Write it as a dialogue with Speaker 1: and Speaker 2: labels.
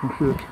Speaker 1: Конфетки.